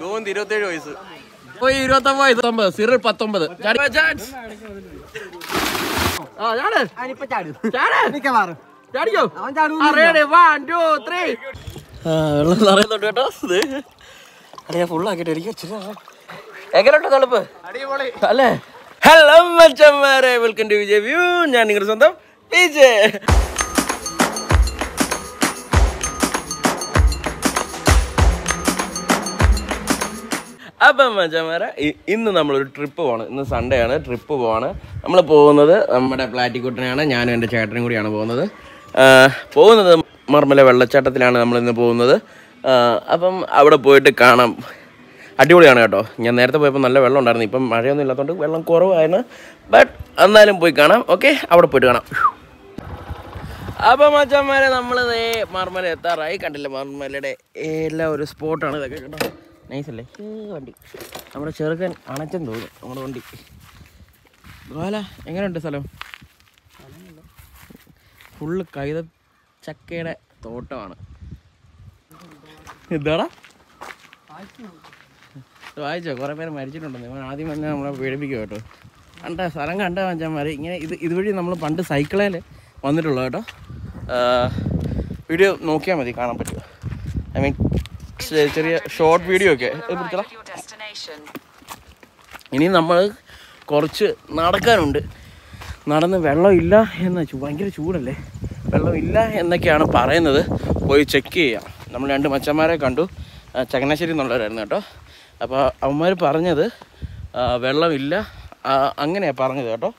ഗോവിന്ദ് ഇരുപത്തേഴ് വയസ്സ്. സിറിൽ പത്തൊമ്പത്. വെള്ളം നിറയുന്നുണ്ട് കേട്ടോ. ഫുള്ളാക്കിട്ട് എനിക്ക് എങ്ങനെയുണ്ട് തണുപ്പ്? അല്ലേ? ഹലോ മച്ചന്മാരെ. വെൽക്കം ടു വിജയ് വ്യൂ ഞാൻ നിങ്ങളുടെ സ്വന്തം വിജയ് അപ്പം മച്ചന്മാരെ ഇ- ഇന്ന് നമ്മളൊരു ട്രിപ്പ് പോകണം ഇന്ന് സൺഡേ ആണ്. ട്രിപ്പ് പോവാണ്. നമ്മൾ പോകുന്നത് നമ്മുടെ പ്ലാറ്റിക്കുട്ടനെയാണ്. ഞാനും എന്റെ ചേട്ടനും കൂടിയാണ് പോകുന്നത്. പോകുന്നത് മർമല വെള്ളച്ചാട്ടത്തിലാണ് നമ്മൾ ഇന്ന് പോകുന്നത്. അപ്പം അവിടെ പോയിട്ട് കാണാം. അടിപൊളിയാണ് കേട്ടോ. ഞാൻ നേരത്തെ പോയപ്പോൾ നല്ല വെള്ളം ഉണ്ടായിരുന്നു. ഇപ്പം മഴയൊന്നും ഇല്ലാത്തതുകൊണ്ട് വെള്ളം കുറവായിരുന്നു. ബട്ട് എന്നാലും പോയി കാണാം. ഓക്കെ അവിടെ പോയിട്ട് കാണാം. അപ്പം മച്ചന്മാരെ നമ്മൾ മർമല എത്താറായി. കണ്ടില്ല മർമലയുടെ എല്ലാ ഒരു സ്പോട്ടാണ് ഇതൊക്കെ കേട്ടോ. നൈസ് അല്ലേ? വണ്ടി. നമ്മുടെ ചെറുക്കൻ അണച്ചൻ തോന്നും നമ്മുടെ വണ്ടി. അതുപോലെ എങ്ങനെയുണ്ട് സ്ഥലം? ഫുള്ള് കൈത ചക്കയുടെ തോട്ടമാണ്. എന്താടാ വായിച്ചോ? കുറേ പേര് മരിച്ചിട്ടുണ്ടെന്ന് ഇവൻ ആദ്യം തന്നെ നമ്മളെ പേടിപ്പിക്കും കേട്ടോ? കണ്ട സ്ഥലം കണ്ട മച്ചാന്മാർ ഇങ്ങനെ ഇത് ഇതുവഴി നമ്മൾ പണ്ട് സൈക്കിളേൽ വന്നിട്ടുള്ളൂ കേട്ടോ. വീഡിയോ നോക്കിയാൽ മതി കാണാൻ പറ്റുമോ ഐ മീൻ ചെറിയ ഷോർട്ട് വീഡിയോ ഒക്കെ. ഇനി നമ്മൾ കുറച്ച് നടക്കാനുണ്ട്. നടന്ന് വെള്ളമില്ല എന്ന വെച്ചു ഭയങ്കര ചൂടല്ലേ? വെള്ളമില്ല എന്നൊക്കെയാണ് പറയുന്നത്. പോയി ചെക്ക് ചെയ്യാം. നമ്മൾ രണ്ട് മച്ചന്മാരെ കണ്ടു. ചങ്ങനാശ്ശേരി എന്നുള്ളവരായിരുന്നു കേട്ടോ. അപ്പോൾ അവന്മാർ പറഞ്ഞത് വെള്ളമില്ല. അങ്ങനെയാണ് പറഞ്ഞത് കേട്ടോ.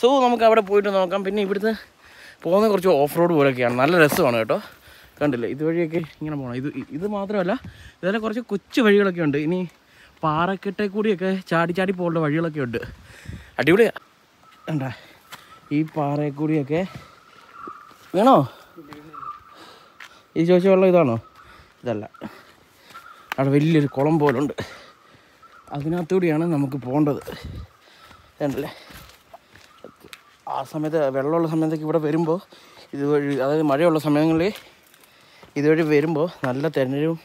സോ നമുക്ക് അവിടെ പോയിട്ട് നോക്കാം. പിന്നെ ഇവിടുന്ന് പോകുന്ന കുറച്ച് ഓഫ് റോഡ് പോലെയൊക്കെയാണ് നല്ല രസമാണ് കേട്ടോ. കണ്ടില്ലേ? ഇതുവഴിയൊക്കെ ഇങ്ങനെ പോകണം ഇത് ഇത് മാത്രമല്ല ഇതുപോലെ കുറച്ച് കൊച്ചു വഴികളൊക്കെ ഉണ്ട്. ഇനി പാറക്കെട്ടെ കൂടിയൊക്കെ ചാടി ചാടി പോകേണ്ട വഴികളൊക്കെ ഉണ്ട്. അടിപൊളിയാ. കണ്ടാ? ഈ പാറയിൽ കൂടിയൊക്കെ വേണോ? ഈ ചോദിച്ച വെള്ളം ഇതാണോ? ഇതല്ല. അവിടെ വലിയൊരു കുളം പോലുണ്ട്. അതിനകത്തൂടിയാണ് നമുക്ക് പോകേണ്ടത്. കണ്ടല്ലേ? ആ സമയത്ത് വെള്ളമുള്ള സമയത്തൊക്കെ ഇവിടെ വരുമ്പോൾ ഇതുവഴി അതായത് മഴയുള്ള സമയങ്ങളിൽ ഇതുവഴി വരുമ്പോൾ നല്ല തെരഞ്ഞും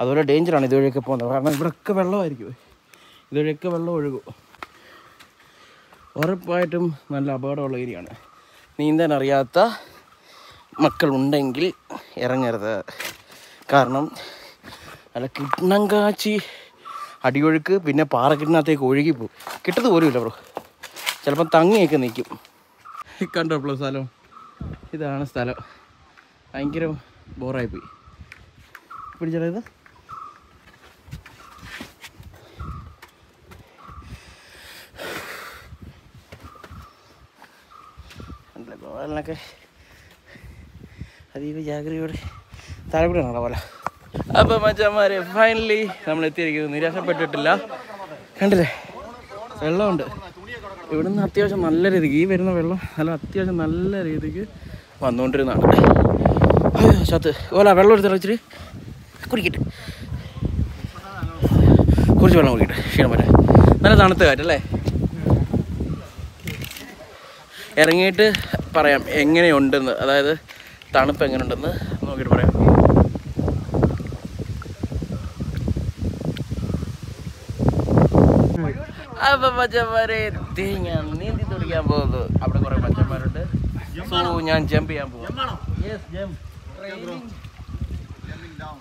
അതുപോലെ ഡേഞ്ചറാണ് ഇതുവഴിയൊക്കെ പോകുന്നത്. കാരണം ഇവിടെയൊക്കെ വെള്ളമായിരിക്കും. ഇതുവഴിയൊക്കെ വെള്ളം ഒഴുകും. ഉറപ്പായിട്ടും നല്ല അപകടമുള്ള ഏരിയയാണ് നീന്താൻ അറിയാത്ത മക്കളുണ്ടെങ്കിൽ ഇറങ്ങരുത്. കാരണം നല്ല കിണ്ണം കാച്ചി അടിയൊഴുക്ക് പിന്നെ പാറക്കിണ്ണത്തേക്ക് ഒഴുകി പോകും. കിട്ടത് പോലും ഇല്ല ബ്രോ. ചിലപ്പം തങ്ങിയൊക്കെ നിൽക്കും. കണ്ടോ സ്ഥലം? ഇതാണ് സ്ഥലം. ഭയങ്കര ബോറായിപ്പോയി. പിടിച്ചത് ഇത് കണ്ടില്ലേ ഗോവലിനൊക്കെ അതീവ ജാഗ്രതയോടെ താഴെ കൂടെ പോലെ? അപ്പൊ മച്ചന്മാരെ ഫൈനലി നമ്മൾ എത്തിയിരിക്കുന്നത് നിരാശപ്പെട്ടിട്ടില്ല. കണ്ടില്ലേ? വെള്ളമുണ്ട്. ഇവിടുന്ന് അത്യാവശ്യം നല്ല രീതിക്ക് ഈ വരുന്ന വെള്ളം നല്ല അത്യാവശ്യം നല്ല രീതിക്ക് വന്നുകൊണ്ടിരുന്നതാണ്. ചത്ത്. ഓല വെള്ളം എടുത്ത് വെച്ചിട്ട് കുടിക്കട്ടെ. കുറച്ച് വെള്ളം കുടിക്കട്ടെ ക്ഷീണം പറ്റാൻ നല്ല തണുത്ത കാറ്റല്ലേ ഇറങ്ങിയിട്ട് പറയാം എങ്ങനെയുണ്ടെന്ന്. അതായത് തണുപ്പ് എങ്ങനെയുണ്ടെന്ന് നോക്കിയിട്ട് പറയാം. അപ്പൊ മച്ചന്മാരെ ഞാൻ നീന്തി തുടിക്കാൻ പോകുന്നത് അവിടെ കുറെ മച്ചന്മാരുണ്ട്. സോ ഞാൻ ജമ്പ് ചെയ്യാൻ പോകും Yes, jump.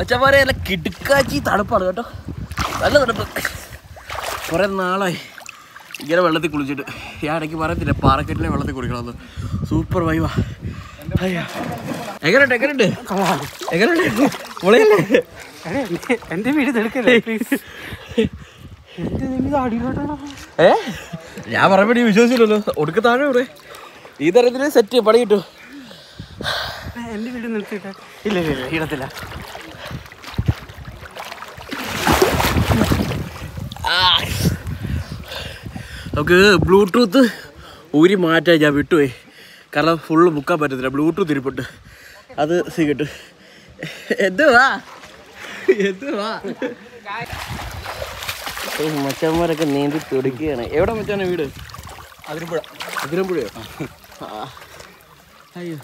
അച്ഛന്മാരെ നല്ല കിടുക്കാച്ചി തണുപ്പാണ് കേട്ടോ. നല്ല തണുപ്പ്. കുറേ നാളായി. ഇങ്ങനെ വെള്ളത്തിൽ കുളിച്ചിട്ട്. ഞാൻ ഇടയ്ക്ക് പറയത്തില്ല പാറക്കെട്ടിലെ വെള്ളത്തിൽ കുളിക്കണമെന്ന്. സൂപ്പർ വൈവാ അയ്യോ. എങ്ങനെയുണ്ട് എങ്ങനെയുണ്ട് എങ്ങനെയുണ്ട് മുളയല്ലേ? എന്റെ വീട് എടുക്കല്ലേ ഏ? ഞാൻ പറയുമ്പോൾ നീ വിശ്വസിച്ചില്ലല്ലോ. ഒടുക്ക താഴെ ഇവിടെ ഈ തരത്തിൽ സെറ്റ് പണി കിട്ടും. എന്റെ വീട് നിർത്തിയിട്ട്. ഇല്ല ഇല്ല ഇല്ല ഇടത്തില്ല. നമുക്ക് ബ്ലൂടൂത്ത് ഊരി മാറ്റാൻ ഞാൻ വിട്ടുപോയി. കാരണം ഫുള്ള് മുക്കാൻ പറ്റത്തില്ല. ബ്ലൂടൂത്ത് ഇരിപ്പുണ്ട്. അത് സീക്കിട്ട് എന്തുവാ എന്തുവാ മച്ചന്മാരൊക്കെ നീന്തി തുടിക്കുകയാണ്. എവിടെ മച്ചാണ് വീട്? അതിരമ്പുഴ. അതിരമ്പുഴയോ? അയ്യോ.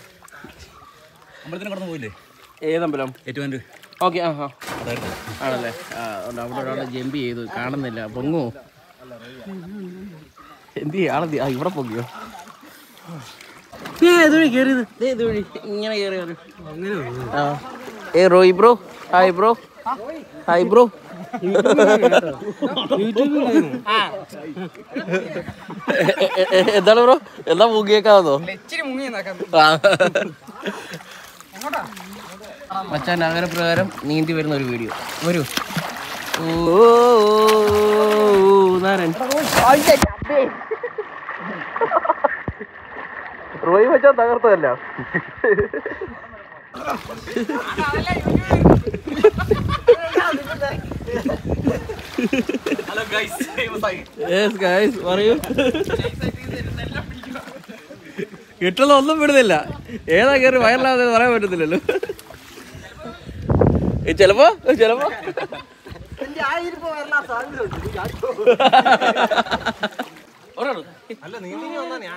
അമ്പലത്തിന് കടന്നു പോയില്ലേ? ഏതമ്പലം ഏറ്റുമാന്റെ ഓക്കെ ആ ആ. ആണല്ലേ? അവിടെ ഒരാളെ ജമ്പ് ചെയ്തു കാണുന്നില്ല. പൊങ്ങോ എന്ത്? ആളെന്ത് ആ ഇവിടെ പൊക്കിയോ ഏ ഇതുവഴി കയറിയത് ഇതുവഴി ഇങ്ങനെ കയറി ആ. ഏ Roy bro. Hi bro. Hi bro. എന്താണ് ബ്രോ? എന്താ മുങ്ങിയേക്കാവുന്നോ? മച്ചാൻ പ്രകാരം നീന്തി വരുന്ന ഒരു വീഡിയോ. വരൂ. ഓ നാരൻ റോയി വെച്ചാൽ തകർത്തതല്ല. യെസ് ഗൈസ് പറയൂ കിട്ടുന്ന ഒന്നും വിടുന്നില്ല. ഏതാ കയറി വയറിലാതെ പറയാൻ പറ്റത്തില്ലല്ലോ. ഏ, ചെലപ്പോ ഏ, മോനെ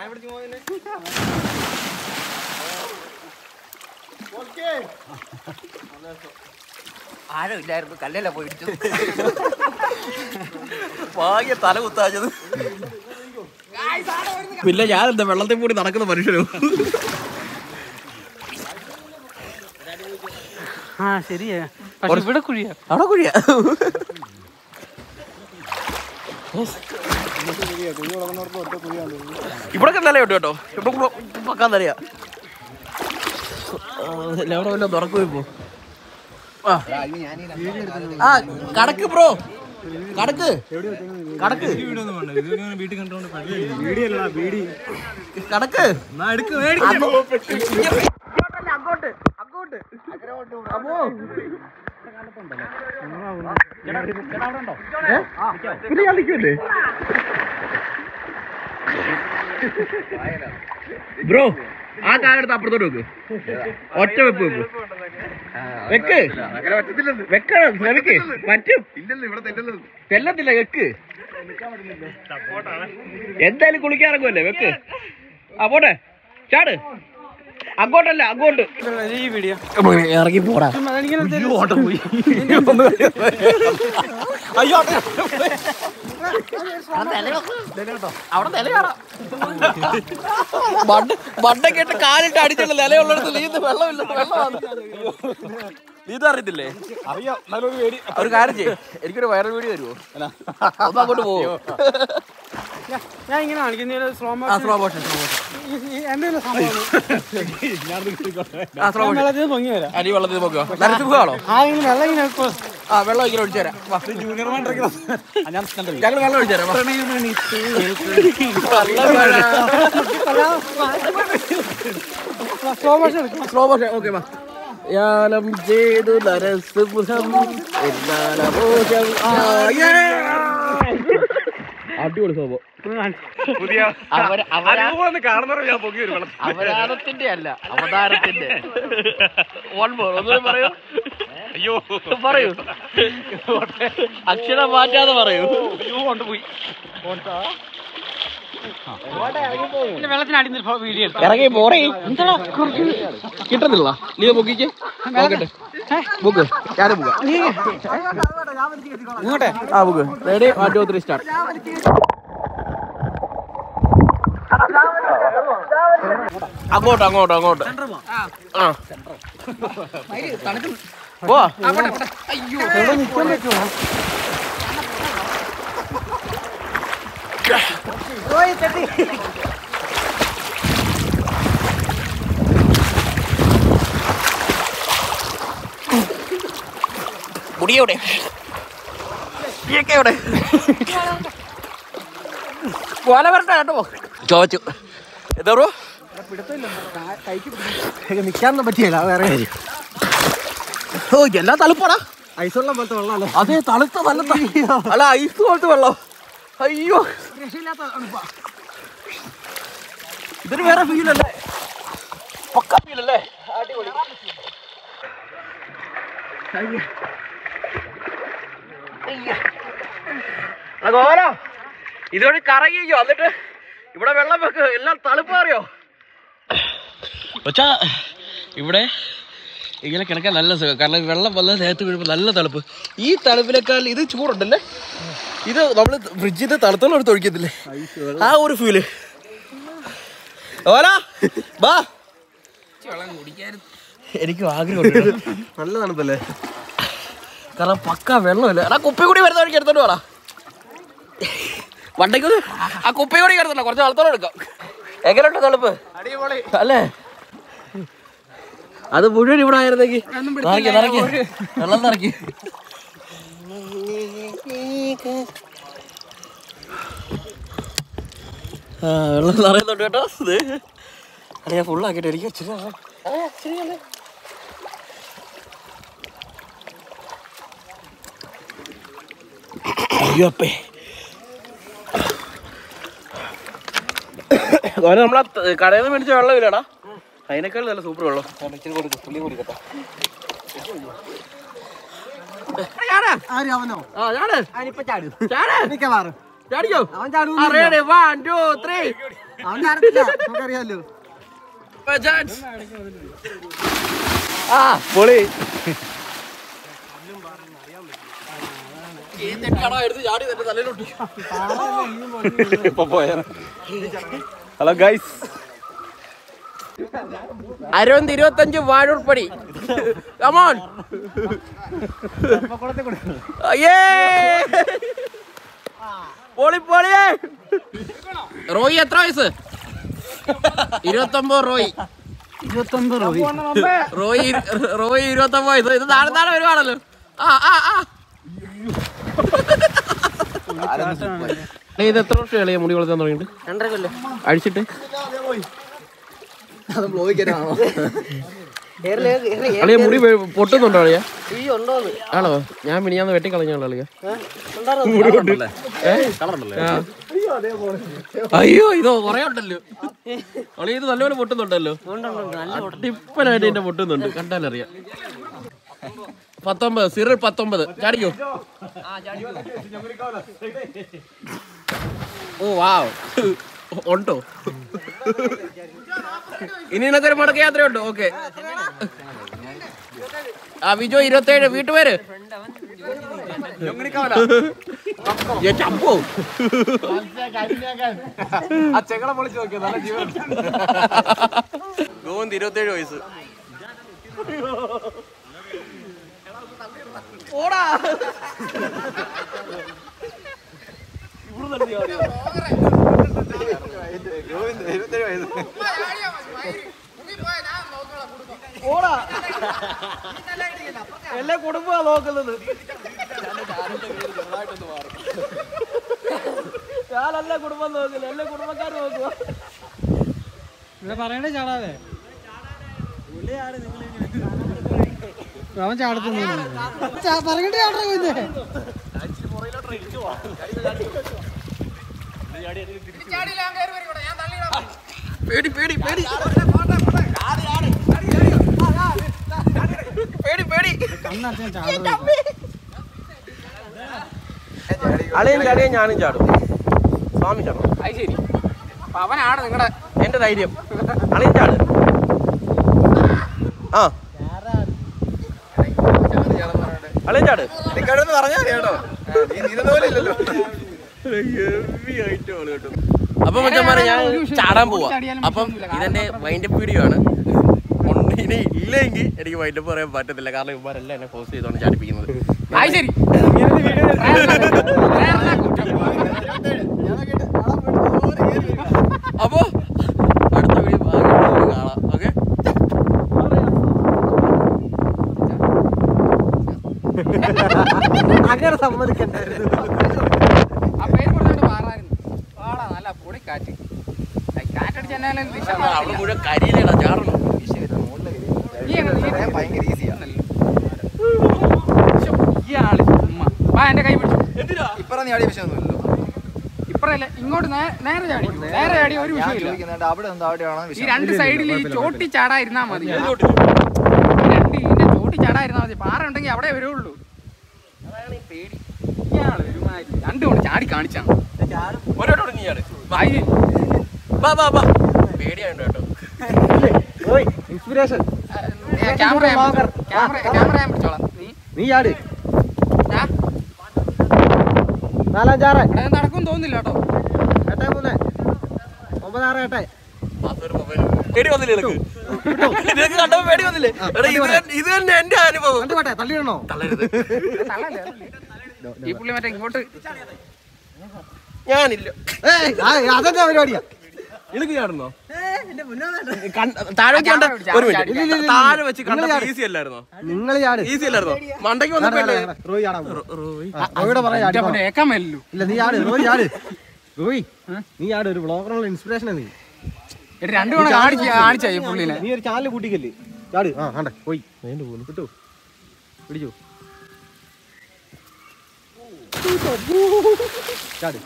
ഓക്കേ. ആഴം ഇല്ലായിരുന്നു കല്ലല്ല പോയിട്ട് ഭാഗ്യ തല കുത്താച്ചത് പിന്നെ ഞാൻ എന്താ വെള്ളത്തിൽ കൂടി നടക്കുന്ന മനുഷ്യരും ആ ശരിയാ. പക്ഷെ ഇവിടെ കുഴിയാ. അവിടെ കുഴിയാ? ഇവിടെ നല്ല കേട്ടോ. ഇവിടെ കൂടെ പക്കാൻ തലയാ. അവിടെ വല്ല തുറക്കും ഇപ്പോ? ആ. കടക്ക് ബ്രോ. കടക്ക്. കടക്ക്. അങ്ങോട്ട് അങ്ങോട്ട്. കടക്ക് പിന്നെ നിൽക്കുമല്ലേ ബ്രോ ആ കാലെടുത്ത് അപ്പുറത്തോട്ട് വെക്ക്. ഒറ്റ വെപ്പ് വെക്ക് വെക്ക്. വെക്കണം ശ്രമിക്ക് പറ്റും. തെല്ലത്തില്ല വെക്ക്. എന്തായാലും കുളിക്കാറങ്ങുമല്ലേ വെക്ക്. ആ പോട്ടെ. ചാട്. അങ്ങോട്ടല്ല അങ്ങോട്ട്. ഈ വീഡിയോ ഇറങ്ങി പോടാ അയ്യോ അവിടെ നിലയാടാ ബണ്ട ബണ്ടൊക്കെ ഇട്ട് കാലിട്ട് അടിച്ചുള്ള നിലയുള്ളിടത്ത് നീന്ത് വെള്ളമില്ല വെള്ളമാണ് നീന്ത് അറിയത്തില്ലേ അറിയാം നല്ലൊരു പേടി ഒരു കാര്യം ചെയ്യ് എനിക്കൊരു വൈറൽ വീഡിയോ വരുമോ ഒന്ന് അങ്ങോട്ട് പോവോ ഞാൻ ഇങ്ങനെ കാണിക്കുന്ന സ്ലോ മോഷൻ സ്ലോ മോഷൻ അടി വെള്ളത്തിൽ നോക്കുക? ആ വെള്ളം ഇങ്ങനെ ഒഴിച്ചു തരാം. വാ. ഞാൻ കണ്ടില്ല ഞങ്ങൾ വെള്ളം ഒഴിച്ചു തരാം. വാ. Slow motion slow motion okay വാ. യാനം ചെയ്തു നരസിംഹം എന്നാലോ ആയേ. അടിപൊളി സോബോ പുതിയ അവര- അവരാ- കാണുന്നവരെ ഞാൻ പൊങ്ങി അവതാരത്തിന്റെ അല്ല അവതാരത്തിന്റെ വൺ മോർ ഒന്നും പറയൂ. അയ്യോ. പറയൂ. അക്ഷരം മാറ്റാതെ പറയൂ. കൊണ്ടുപോയി ഇറങ്ങി പോറേ. കിട്ടുന്നില്ല നീ പൊക്കിക്ക് നോക്കട്ടെ. ബുക്ക് ഞാനും ബുക്ക് ഇങ്ങോട്ടെ. ആ book ready one two three start അങ്ങോട്ട് അങ്ങോട്ട് അങ്ങോട്ട്. ആ. മുടിയോടെ എവിടെ കോല വരട്ടെ കേട്ടോ ചോദിച്ചു എന്താ ബ്രോ നിൽക്കാൻ പറ്റിയല്ല വേറെ കാര്യം ഓ എല്ലാ തളുപ്പാടാ വെള്ളം പോലത്തെ വെള്ളമല്ലോ അതെ തളുത്ത നല്ല അല്ല ഐസ് പോലത്തെ വെള്ളം അയ്യോ ഇതൊരു വേറെ ഫീലല്ലേ പൊക്ക ഫീലല്ലേ അടിപൊളി. ഗോലോ ഇതോട് കറങ്ങിയോ എന്നിട്ട് ഇവിടെ വെള്ളം വെക്കോ എല്ലാം തണുപ്പ് അറിയോ? ഇവിടെ ഇങ്ങനെ കിടക്കാൻ നല്ല സുഖം. കാരണം വെള്ളം വല്ല നേരത്ത് വീഴുമ്പോൾ നല്ല തണുപ്പ്. ഈ തണുപ്പിനേക്കാൾ ഇത് ചൂടുണ്ടല്ലേ? ഇത് നമ്മൾ ഫ്രിഡ്ജിൽ നിന്ന് തണുത്തോളം എടുത്ത് ഒഴിക്കത്തില്ലേ ആ ഒരു ഫീൽ ഓലാ ബാ. എനിക്ക് ആഗ്രഹമുണ്ട് കേട്ടോ. നല്ല തണുപ്പല്ലേ? കാരണം പക്ക വെള്ളമില്ല. എടാ കുപ്പി കൂടി വരുന്ന വഴിക്ക് എടുത്തോണ്ട് വേണ്ട വണ്ടയ്ക്ക് ആ കുപ്പി കൂടി കിടത്തണ്ട കുറച്ച് തണുത്തോളം എടുക്കാം. എങ്ങനെയുണ്ട് തണുപ്പ്? അല്ലേ? അത് മുഴുവൻ ഇവിടെ ആയിരുന്നെങ്കിൽ. വെള്ളം നിറക്കി വെള്ളം നിറയുന്നുണ്ട് കേട്ടോ. ഇത് അതെ ഞാൻ ഫുള്ളാക്കിയിട്ട് എനിക്ക് അച്ഛനെ വെള്ളം. അയ്യോ അപ്പേ. ഓനെ നമ്മളെ കടയിൽ നിന്ന് മേടിച്ച വെള്ളമില്ലടാ അതിനേക്കാൾ നല്ല സൂപ്പർ വെള്ളം. ഇച്ചിരി കൊടുക്കും പുള്ളി കൊടുക്കട്ടെ. പൊളി ഹലോ ഗൈസ് അരവന്ത് ഇരുപത്തഞ്ച് വാഴൂർപ്പടി കമോൺ പോളി പൊളി പൊളിയേ. റോയി എത്ര വയസ്സ്? ഇരുപത്തൊമ്പത് റോയി. ഇരുപത്തൊമ്പത് റോയി. റോയി റോയി ഇരുപത്തൊമ്പത് വയസ്സ്. ഇത് നാളെ നാളെ വരുവാണല്ലോ. ആ ആ ആ. ഇത് എത്ര വർഷം കളിയാ മുടി വളർത്താൻ തുടങ്ങിയിട്ട്? രണ്ടര കൊല്ലം. അഴിച്ചിട്ട്? അളിയ മുടി പൊട്ടുന്നുണ്ടോ അളിയ? ആണോ? ഞാൻ മിനിയാന്ന് വെട്ടിക്കളഞ്ഞോളൂ അളിയ. മുടി. അയ്യോ ഇതോ കൊറേ ഉണ്ടല്ലോ. അളിയ ഇത് നല്ലപോലെ പൊട്ടുന്നുണ്ടല്ലോ. ടിപ്പനായിട്ട് എന്റെ പൊട്ടുന്നുണ്ട്. കണ്ടാലറിയാം. പത്തൊമ്പത് സിറിൽ പത്തൊമ്പത്. ചാടിക്കോ. ഓ വാവ്. ഉണ്ടോ? ഇനി ഇന്നത്തെ മടക്ക യാത്ര ഉണ്ടോ ഓക്കെ. ആ വിജോ ഇരുപത്തേഴ്. വീട്ടുപേര്? നല്ല ചമ്പോ ഗോവിന്ദ് ഇരുപത്തേഴ് വയസ്സ്. ഓടാ. ഓടാ. എല്ലാ കുടുംബമാ നോക്കുന്നത്. ഞാനല്ല കുടുംബം നോക്കില്ല. എല്ലാ കുടുംബക്കാർ നോക്കുക ഇവിടെ പറയണേ ചാടാതെ. അവൻ ചാടത്തൊന്നും പറഞ്ഞിട്ട് ചാടാ കുഞ്ഞേ പേടി പേടി പേടി പേടി പേടി അളിയും ചാടിയും ഞാനും ചാടും. സ്വാമി ചാടും. അത് ശരി അവനാണ് നിങ്ങളുടെ എന്റെ ധൈര്യം അളിയും ചാട് ആ അളിയും ചാട് അപ്പൊ മച്ചന്മാരെ ഞാൻ ചാടാൻ പോവാ. അപ്പം ഇതെന്റെ വൈൻഡപ്പ് വീഡിയോ ആണ്. ഇനി ഇല്ലെങ്കിൽ എനിക്ക് വൈൻഡപ്പ് പറയാൻ പറ്റത്തില്ല കാരണം ഇവന്മാരെല്ലാം എന്നെ പോസ്റ്റ് ചെയ്തോണ്ട് ചാടിപ്പിക്കുന്നത്. അപ്പോ അടുത്ത വീഡിയോ കാണാം ഓക്കെ അങ്ങനെ സമ്മതിക്കണ്ടായിരുന്നു ആ പേര് പറഞ്ഞോണ്ട് മാറായിരുന്നു പാടാ നല്ല പൊടി കാറ്റ് ആ കാറ്റടിച്ച് എന്നാലും ദിശ അവിടെ മുഴുവൻ കരിയിലടാ ചാടണം നീ ശ്ശോ, ഇയാൾ. വാ എന്റെ കൈ പിടിച്ചു. ഇപ്പറ നീ ആടിയ വിഷയമൊന്നുമില്ലല്ലോ. ഇപ്പറല്ല ഇങ്ങോട്ട് നേരെ ചാടി. നേരെ ചാടി ഒരു വിഷയമില്ല അവിടെ എന്തോ അവിടെയാണോ ഈ രണ്ട് സൈഡിൽ ഈ ചോട്ടി ചാടായിരുന്നാ മതി. രണ്ട് ഇതിന്റെ ചോട്ടി ചാടായിരുന്നാ മതി. പാറ ഉണ്ടെങ്കിൽ അവിടെ വരുള്ളൂ. അതാണ് ഈ പേടി. ഇയാൾ ഒരുമാതിരി. രണ്ടു കൊണ്ട് ചാടി കാണിച്ചാണ് ഒരോട്ടോട് നീ ആട് വാ ബാ ബാ കേട്ടോ ഇൻസ്പിറേഷൻ ക്യാമറ ക്യാമറ ക്യാമറ ഞാൻ പിടിച്ചോളാം. നീ നാലഞ്ചാറ്. നടക്കും തോന്നില്ല കേട്ടോ എട്ടേ മൂന്ന്. ഒമ്പതാറ് എട്ടേ. പേടി വന്നില്ലേ നിനക്ക്? നിനക്ക് കണ്ടപ്പോ പേടി വന്നില്ലേ? എടാ ഇത് തന്നെ- ഇത് തന്നെ എന്റെ അനുഭവം. കണ്ടു പോട്ടെ തള്ളിയിടണോ തള്ളരുത്. ഈ പുള്ളി മറ്റേ ഇങ്ങോട്ട്. ഞാനില്ല. അതെന്താ പരിപാടിയാ? നിനക്ക് ചാടുന്നോ? താഴെ വെച്ച് കണ്ട ഒരു മിനിറ്റ്. താഴെ വെച്ച് കണ്ട ഈസി അല്ലായിരുന്നോ? നിങ്ങൾ ചാട്. ഈസി അല്ലായിരുന്നോ? മണ്ടയ്ക്ക് ഇല്ല നീ ചാട് റോയി ചാട്. റോയി നീ ചാട് ഒരു ബ്ലോഗറിനുള്ള ഇൻസ്പിറേഷൻ നീ. എടി രണ്ടു തവണ കാണിച്ചാ കാണിച്ച ഈ പുള്ളിനെ. നീ ഒരു ചാനൽ കൂട്ടിക്കല്ലേ? ചാട്. ആ ആണ്ടെ പോയി. വേണ്ട പോകുന്നു കിട്ടു പിടിച്ചു. ചാട്.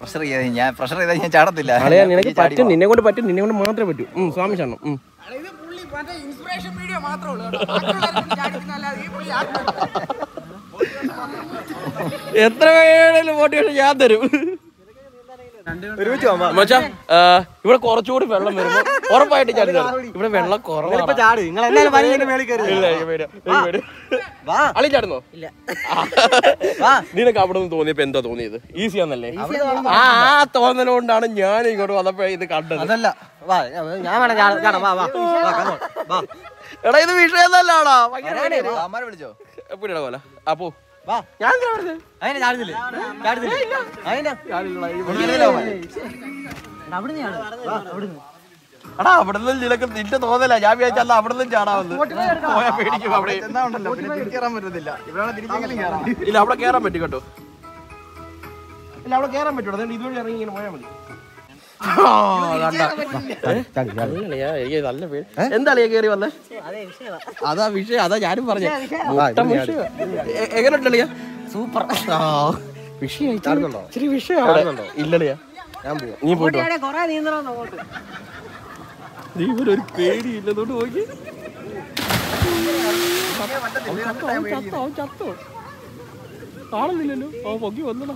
പ്രഷർ ചെയ്താൽ ഞാൻ പ്രഷർ ചെയ്താൽ ഞാൻ ചാടത്തില്ല. അളയാ നിനക്ക് പറ്റും. നിന്നെ കൊണ്ട് പറ്റും. നിന്നെ കൊണ്ട് മാത്രമേ പറ്റൂ. ഉം, സ്വാമി ശരണം. ഉം. ഇത് പുള്ളി മറ്റേ ഇൻസ്പിറേഷൻ വീഡിയോ മാത്രമേ ഉള്ളൂ കേട്ടോ. ബാക്കിയുള്ളവരൊന്നും ചാടിക്കുന്നതല്ലാതെ ഈ പുള്ളി ആക്കി എത്ര വേണേലും മോട്ടിവേഷൻ ഞാൻ തരും. മച്ചാ ഇവിടെ കുറച്ചുകൂടി വെള്ളം വരുമ്പോ ഉറപ്പായിട്ട് ചാടി ഇവിടെ വെള്ളം ഇപ്പൊ കുറവാണ്. ചാടുന്നോ? നിനക്ക് അവിടെ നിന്ന് തോന്നിയപ്പോ എന്താ തോന്നിയത്? ഈസി ആന്നല്ലേ? ആ ആ തോന്നൽ കൊണ്ടാണ് ഞാൻ ഇങ്ങോട്ട് വന്നപ്പോ ഇത് കണ്ടത്. അതല്ല. വാ ഞാൻ വേണം ചാടാ ചാടാ വാ വാ വാ. Come on, വാ. എടാ ഇത് വിഷയമല്ലാടാ അമ്മാരെ വിളിച്ചോ? എപ്പോഴാ പോലെ അപ്പോ ഞാൻ എന്തിനാ പറഞ്ഞത്? അതിനെ ചാടുന്നില്ലേ? ചാടുന്നില്ലേ? അതിനെ. എടാ അവിടെ നിന്ന് നിനക്ക് നിന്റെ തോന്നല. ഞാൻ വിചാരിച്ചല്ല അവിടുന്ന് നിന്നും ചാടാമെന്ന് പോയാ പേടിക്കും അവിടെ. കയറാൻ പറ്റത്തില്ല. ഇല്ല അവിടെ കേറാൻ പറ്റും കേട്ടോ ഇല്ല അവിടെ കേറാൻ പറ്റൂടാ. ഇതുവഴി ഇറങ്ങി ഇങ്ങനെ പോയാൽ മതി. നല്ല പേര് എന്താ അളിയ കേറി വന്നേ? അതാ വിഷയം അതാ ഞാനും പറഞ്ഞു. മുട്ട വിഷയം. എങ്ങനെ ഉണ്ടളിയ സൂപ്പർ. വിഷയം? ഇച്ചിരി വിഷയം പോയി നീ പോയിട്ട്. നീ ഒരു പേടി ഇല്ലതുകൊണ്ട് നോക്കി കാണുന്നില്ലല്ലോ. ആ പൊക്കി വന്നടാ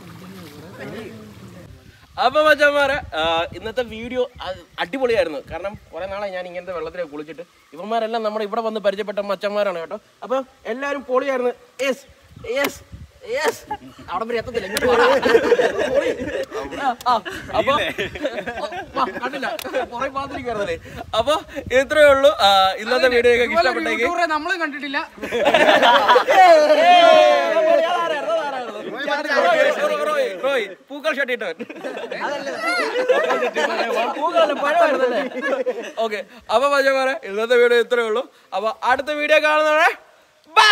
അപ്പൊ മച്ചന്മാരെ ഇന്നത്തെ വീഡിയോ അടിപൊളിയായിരുന്നു കാരണം കുറെ നാളെ ഞാൻ ഇങ്ങനത്തെ വെള്ളത്തിലേക്ക് കുളിച്ചിട്ട് ഇവന്മാരെല്ലാം നമ്മുടെ ഇവിടെ വന്ന് പരിചയപ്പെട്ട മച്ചന്മാരാണ് കേട്ടോ അപ്പൊ എല്ലാരും പൊളിയായിരുന്നു യെസ് യെസ് യെസ് അവിടെ വരെ എത്തത്തില്ല അപ്പൊ കണ്ടില്ല പുറകെ പാത്തിരിക്കുവായിരുന്നല്ലേ അപ്പൊ ഇത്രയേ ഉള്ളൂ ഇന്നത്തെ വീഡിയോ ഇഷ്ടപ്പെട്ടെങ്കിൽ നമ്മളും കണ്ടിട്ടില്ല റോയ്, ഓക്കെ. അപ്പൊ മജമാരെ ഇന്നത്തെ വീഡിയോ ഇത്രയേ ഉള്ളൂ. അപ്പൊ അടുത്ത വീഡിയോ കാണുന്നവരെ ബൈ!